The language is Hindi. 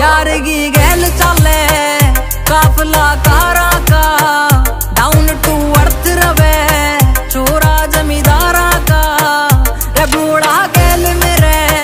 यार की गैल चाले काफला कार